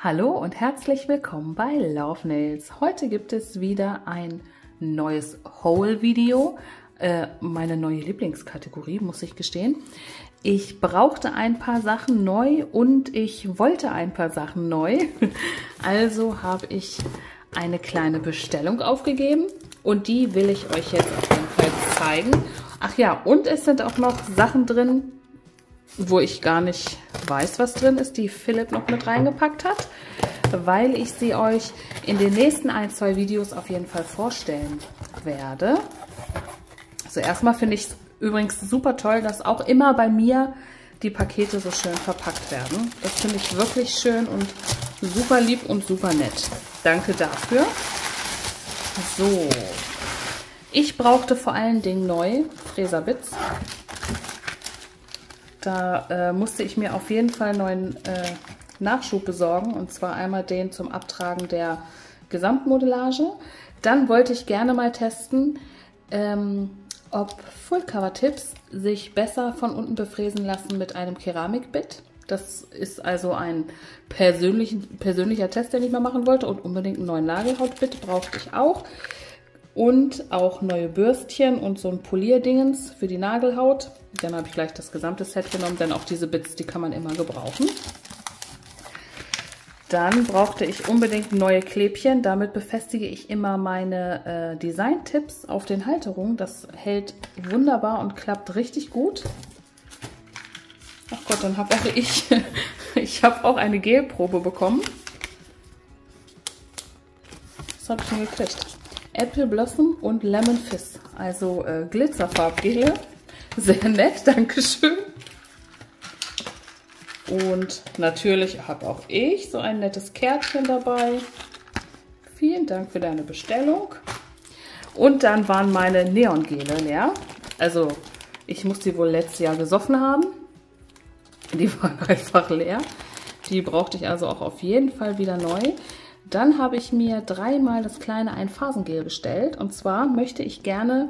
Hallo und herzlich willkommen bei Love Nails. Heute gibt es wieder ein neues Haul-Video. Äh, meine neue Lieblingskategorie, muss ich gestehen. Ich brauchte ein paar Sachen neu und ich wollte ein paar Sachen neu. Also habe ich eine kleine Bestellung aufgegeben und die will ich euch jetzt auf jeden Fall zeigen. Ach ja, und es sind auch noch Sachen drin, wo ich gar nicht weiß, was drin ist, die Philipp noch mit reingepackt hat, weil ich sie euch in den nächsten ein, zwei Videos auf jeden Fall vorstellen werde. Also erstmal finde ich es übrigens super toll, dass auch immer bei mir die Pakete so schön verpackt werden. Das finde ich wirklich schön und super lieb und super nett. Danke dafür. So, ich brauchte vor allen Dingen neu Fräserbits. Da äh, musste ich mir auf jeden Fall neuen äh, Nachschub besorgen. Und zwar einmal den zum Abtragen der Gesamtmodellage. Dann wollte ich gerne mal testen, ähm, ob Fullcover-Tipps sich besser von unten befräsen lassen mit einem Keramikbit. Das ist also ein persönlicher Test, den ich mal machen wollte. Und unbedingt einen neuen Nagelhautbit brauchte ich auch. Und auch neue Bürstchen und so ein Polierdingens für die Nagelhaut. Dann habe ich gleich das gesamte Set genommen, denn auch diese Bits, die kann man immer gebrauchen. Dann brauchte ich unbedingt neue Klebchen. Damit befestige ich immer meine äh, Design-Tipps auf den Halterungen. Das hält wunderbar und klappt richtig gut. Ach Gott, dann habe ich, ich habe auch eine Gelprobe bekommen. Was habe ich denn gekriegt? Apple Blossom und Lemon Fizz. Also äh, Glitzerfarbgele. Sehr nett, Dankeschön. Und natürlich habe auch ich so ein nettes Kärtchen dabei. Vielen Dank für deine Bestellung. Und dann waren meine Neongele leer. Also ich muss die wohl letztes Jahr gesoffen haben. Die waren einfach leer. Die brauchte ich also auch auf jeden Fall wieder neu. Dann habe ich mir dreimal das kleine Einphasengel bestellt. Und zwar möchte ich gerne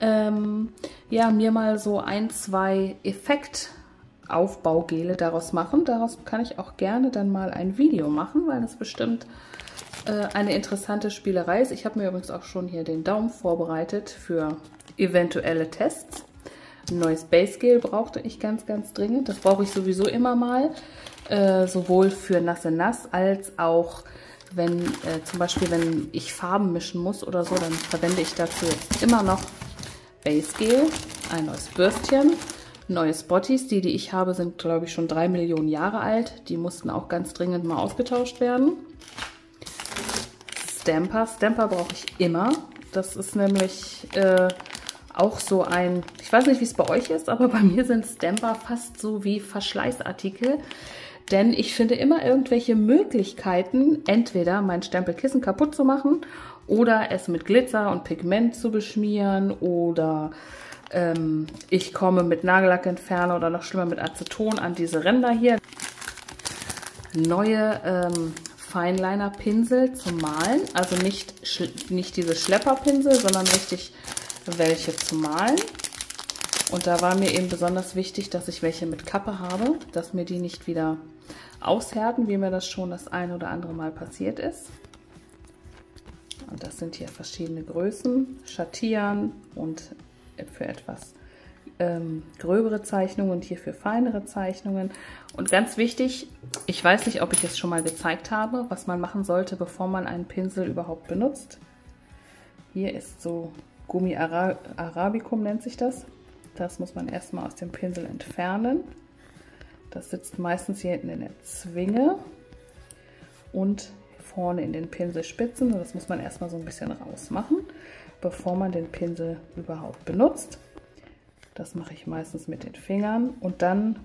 ähm, ja, mir mal so ein, zwei Effektaufbaugele daraus machen. Daraus kann ich auch gerne dann mal ein Video machen, weil das bestimmt äh, eine interessante Spielerei ist. Ich habe mir übrigens auch schon hier den Daumen vorbereitet für eventuelle Tests. Ein neues Base Gel brauchte ich ganz, ganz dringend. Das brauche ich sowieso immer mal. Äh, sowohl für nasse Nass als auch wenn äh, zum Beispiel, wenn ich Farben mischen muss oder so, dann verwende ich jetzt immer noch Base Gel, ein neues Bürstchen, neue Spotties. Die, die ich habe, sind, glaube ich, schon drei Millionen Jahre alt. Die mussten auch ganz dringend mal ausgetauscht werden. Stamper. Stamper brauche ich immer. Das ist nämlich äh, auch so ein, ich weiß nicht, wie es bei euch ist, aber bei mir sind Stamper fast so wie Verschleißartikel. Denn ich finde immer irgendwelche Möglichkeiten, entweder mein Stempelkissen kaputt zu machen oder es mit Glitzer und Pigment zu beschmieren oder ähm, ich komme mit Nagellackentferner oder noch schlimmer mit Aceton an diese Ränder hier. Neue ähm, Fineliner-Pinsel zum Malen, also nicht, nicht diese Schlepperpinsel, sondern richtig welche zum Malen. Und da war mir eben besonders wichtig, dass ich welche mit Kappe habe, dass mir die nicht wieder aushärten, wie mir das schon das ein oder andere Mal passiert ist. Und das sind hier verschiedene Größen, Schattieren und für etwas ähm, gröbere Zeichnungen und hier für feinere Zeichnungen. Und ganz wichtig, ich weiß nicht, ob ich es schon mal gezeigt habe, was man machen sollte, bevor man einen Pinsel überhaupt benutzt. Hier ist so Gummi Arabicum nennt sich das. Das muss man erstmal aus dem Pinsel entfernen. Das sitzt meistens hier hinten in der Zwinge und vorne in den Pinselspitzen. Das muss man erstmal so ein bisschen rausmachen, bevor man den Pinsel überhaupt benutzt. Das mache ich meistens mit den Fingern und dann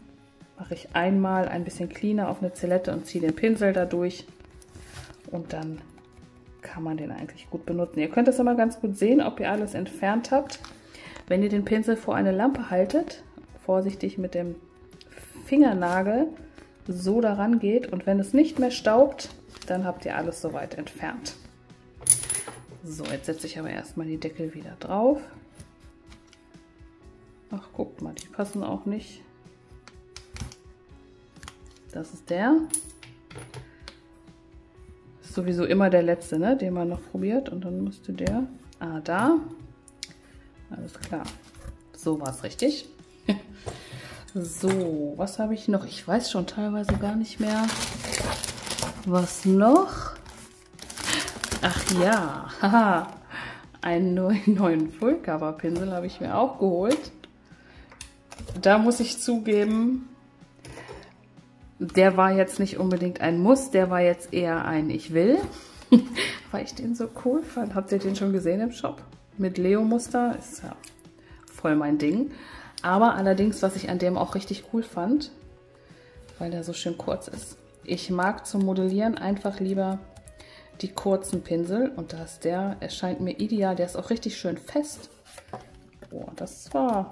mache ich einmal ein bisschen cleaner auf eine Zillette und ziehe den Pinsel dadurch und dann kann man den eigentlich gut benutzen. Ihr könnt es immer ganz gut sehen, ob ihr alles entfernt habt. Wenn ihr den Pinsel vor eine Lampe haltet, vorsichtig mit dem Fingernagel so daran geht und wenn es nicht mehr staubt, dann habt ihr alles soweit entfernt. So, jetzt setze ich aber erstmal die Deckel wieder drauf. Ach, guckt mal, die passen auch nicht Das ist der. Ist sowieso immer der letzte, ne? den man noch probiert. Und dann müsste der... Ah, da. Alles klar. So war es richtig. so, was habe ich noch? Ich weiß schon teilweise gar nicht mehr. Was noch? Ach ja, haha. Einen neuen Full-Cover-Pinsel habe ich mir auch geholt. Da muss ich zugeben, der war jetzt nicht unbedingt ein Muss, der war jetzt eher ein Ich will, weil ich den so cool fand. Habt ihr den schon gesehen im Shop? Mit Leo-Muster, ist ja voll mein Ding. Aber allerdings, was ich an dem auch richtig cool fand, weil der so schön kurz ist. Ich mag zum Modellieren einfach lieber die kurzen Pinsel und da ist der, erscheint mir ideal. Der ist auch richtig schön fest. Boah, das war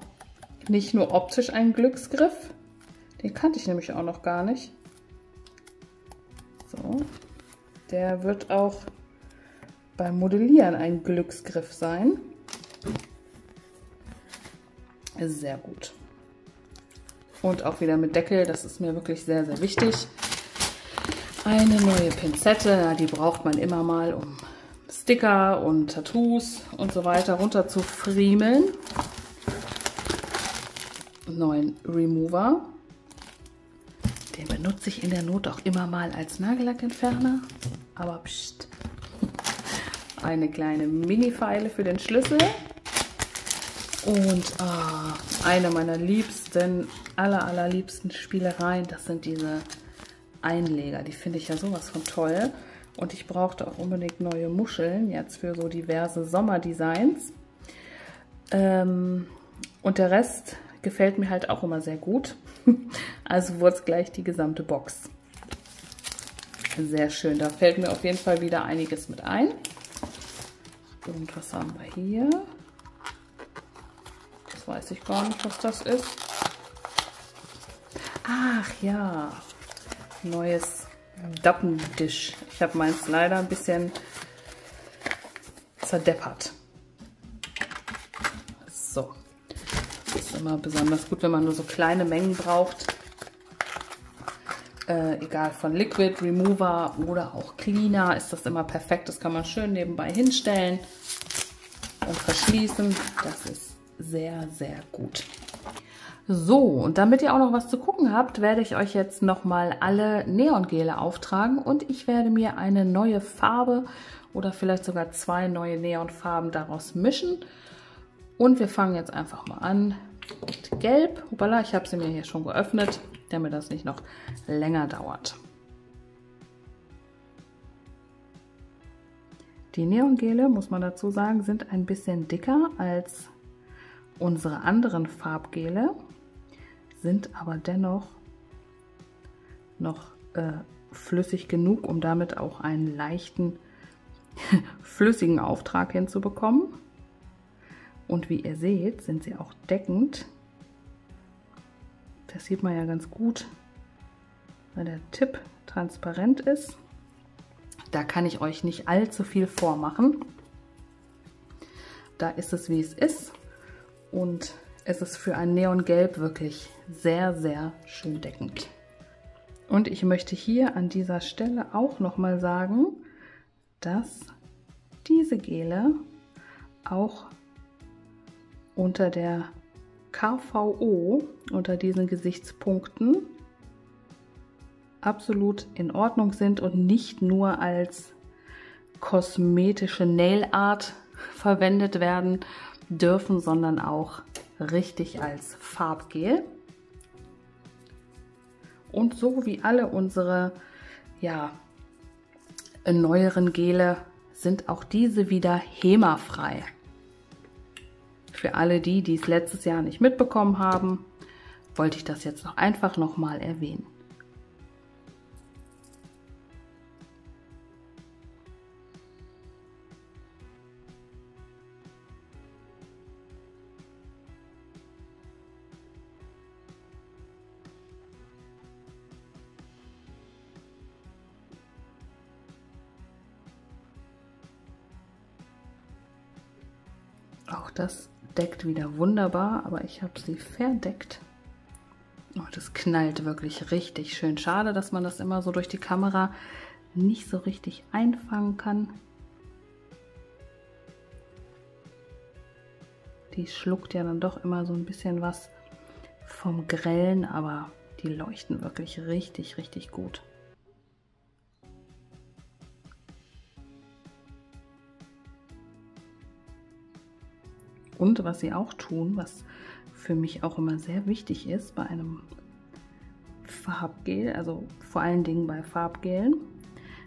nicht nur optisch ein Glücksgriff, den kannte ich nämlich auch noch gar nicht. So, der wird auch beim Modellieren ein Glücksgriff sein. Sehr gut. Und auch wieder mit Deckel, das ist mir wirklich sehr, sehr wichtig. Eine neue Pinzette, die braucht man immer mal, um Sticker und Tattoos und so weiter runter zu friemeln. Neuen Remover. Den benutze ich in der Not auch immer mal als Nagellackentferner. Aber pst. Eine kleine Mini-Feile für den Schlüssel. Und ah, eine meiner liebsten, aller, allerliebsten Spielereien, das sind diese Einleger. Die finde ich ja sowas von toll. Und ich brauchte auch unbedingt neue Muscheln jetzt für so diverse Sommerdesigns. Ähm, und der Rest gefällt mir halt auch immer sehr gut. Also wurde es gleich die gesamte Box. Sehr schön, da fällt mir auf jeden Fall wieder einiges mit ein. Und was haben wir hier? Das weiß ich gar nicht, was das ist. Ach ja, neues Dappendisch. Ich habe meins leider ein bisschen zerdeppert. So. Das ist immer besonders gut, wenn man nur so kleine Mengen braucht. Äh, egal von Liquid, Remover oder auch Cleaner ist das immer perfekt. Das kann man schön nebenbei hinstellen und verschließen. Das ist sehr, sehr gut. So, und damit ihr auch noch was zu gucken habt, werde ich euch jetzt nochmal alle Neongele auftragen und ich werde mir eine neue Farbe oder vielleicht sogar zwei neue Neonfarben daraus mischen. Und wir fangen jetzt einfach mal an mit Gelb. Hoppala, ich habe sie mir hier schon geöffnet, damit das nicht noch länger dauert. Die Neongele, muss man dazu sagen, sind ein bisschen dicker als unsere anderen Farbgele sind aber dennoch noch äh, flüssig genug, um damit auch einen leichten flüssigen Auftrag hinzubekommen. Und wie ihr seht, sind sie auch deckend. Das sieht man ja ganz gut, weil der Tipp transparent ist. Da kann ich euch nicht allzu viel vormachen. Da ist es, wie es ist. Und es ist für ein Neongelb wirklich sehr, sehr schön deckend. Und ich möchte hier an dieser Stelle auch nochmal sagen, dass diese Gele auch unter der KVO, unter diesen Gesichtspunkten, absolut in Ordnung sind und nicht nur als kosmetische Nail Art verwendet werden dürfen, sondern auch richtig als Farbgel. Und so wie alle unsere ja, neueren Gele sind auch diese wieder HEMA-frei. Für alle die, die es letztes Jahr nicht mitbekommen haben, wollte ich das jetzt noch einfach nochmal erwähnen. Auch das deckt wieder wunderbar, aber ich habe sie verdeckt. Oh, das knallt wirklich richtig schön. Schade, dass man das immer so durch die Kamera nicht so richtig einfangen kann. Die schluckt ja dann doch immer so ein bisschen was vom Grellen, aber die leuchten wirklich richtig, richtig gut. Und was sie auch tun, was für mich auch immer sehr wichtig ist bei einem Farbgel, also vor allen Dingen bei Farbgelen,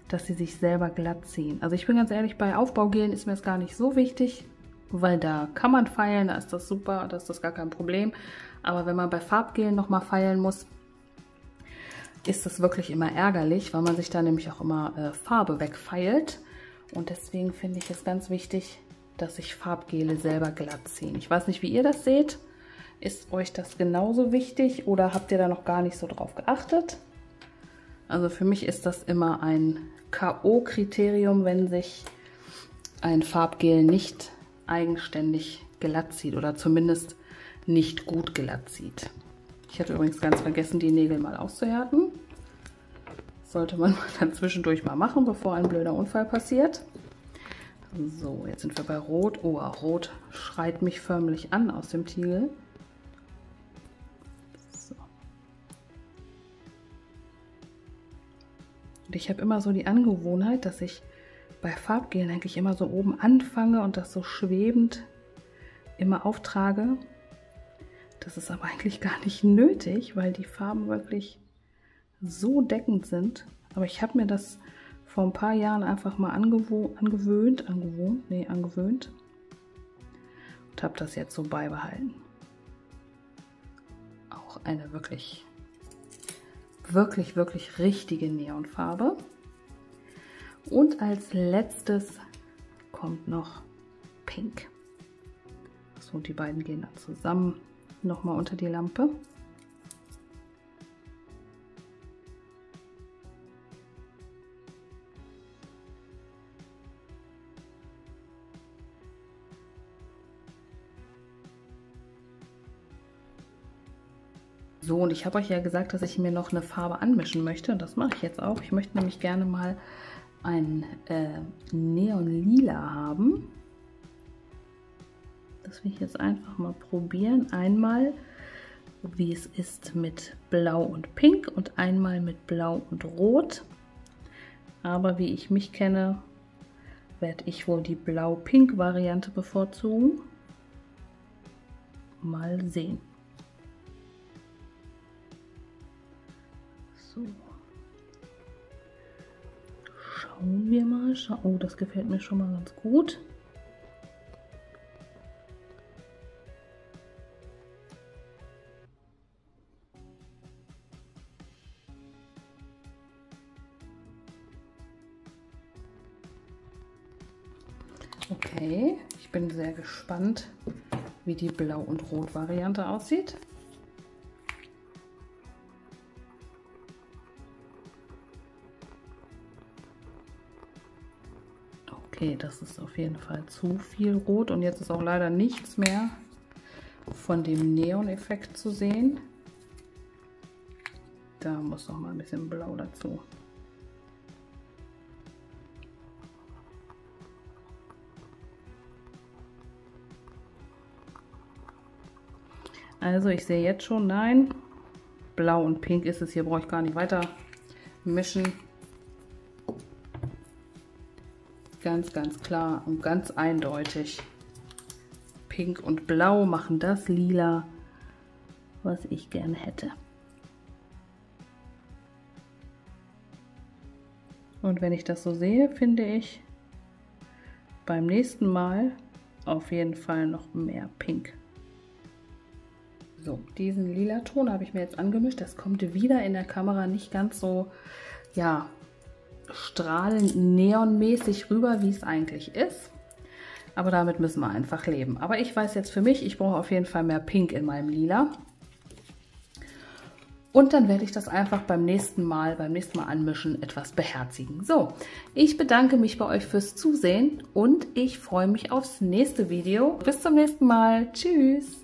dass sie sich selber glatt ziehen. Also ich bin ganz ehrlich, bei Aufbaugelen ist mir das gar nicht so wichtig, weil da kann man feilen, da ist das super, da ist das gar kein Problem. Aber wenn man bei Farbgelen nochmal feilen muss, ist das wirklich immer ärgerlich, weil man sich da nämlich auch immer äh, Farbe wegfeilt. Und deswegen finde ich es ganz wichtig, dass sich Farbgele selber glatt ziehen. Ich weiß nicht, wie ihr das seht. Ist euch das genauso wichtig oder habt ihr da noch gar nicht so drauf geachtet? Also für mich ist das immer ein K.O.-Kriterium, wenn sich ein Farbgel nicht eigenständig glatt zieht oder zumindest nicht gut glatt zieht. Ich hatte übrigens ganz vergessen, die Nägel mal auszuhärten. Sollte man dann zwischendurch mal machen, bevor ein blöder Unfall passiert. So, jetzt sind wir bei Rot. Oh, Rot schreit mich förmlich an aus dem Tiegel. So. Und ich habe immer so die Angewohnheit, dass ich bei Farbgelen eigentlich immer so oben anfange und das so schwebend immer auftrage. Das ist aber eigentlich gar nicht nötig, weil die Farben wirklich so deckend sind. Aber ich habe mir das vor ein paar Jahren einfach mal angewöhnt, angewohnt, nee, angewöhnt und habe das jetzt so beibehalten. Auch eine wirklich, wirklich, wirklich richtige Neonfarbe. Und als letztes kommt noch Pink. So, die beiden gehen dann zusammen nochmal unter die Lampe. Ich habe euch ja gesagt, dass ich mir noch eine Farbe anmischen möchte. Und das mache ich jetzt auch. Ich möchte nämlich gerne mal ein äh, Neon-Lila haben. Das will ich jetzt einfach mal probieren. Einmal, wie es ist mit Blau und Pink und einmal mit Blau und Rot. Aber wie ich mich kenne, werde ich wohl die Blau-Pink-Variante bevorzugen. Mal sehen. Schauen wir mal. Oh, das gefällt mir schon mal ganz gut. Okay, ich bin sehr gespannt, wie die Blau- und Rot-Variante aussieht. Okay, das ist auf jeden Fall zu viel Rot und jetzt ist auch leider nichts mehr von dem Neon-Effekt zu sehen. Da muss noch mal ein bisschen Blau dazu. Also ich sehe jetzt schon, nein, blau und pink ist es. Hier brauche ich gar nicht weiter mischen. Ganz, ganz klar und ganz eindeutig. Pink und blau machen das lila, was ich gerne hätte. Und wenn ich das so sehe, finde ich beim nächsten Mal auf jeden Fall noch mehr Pink. So, diesen lila Ton habe ich mir jetzt angemischt. Das kommt wieder in der Kamera nicht ganz so, ja, strahlend neonmäßig rüber, wie es eigentlich ist. Aber damit müssen wir einfach leben. Aber ich weiß jetzt für mich, ich brauche auf jeden Fall mehr Pink in meinem Lila. Und dann werde ich das einfach beim nächsten Mal, beim nächsten Mal anmischen, etwas beherzigen. So, ich bedanke mich bei euch fürs Zusehen und ich freue mich aufs nächste Video. Bis zum nächsten Mal. Tschüss.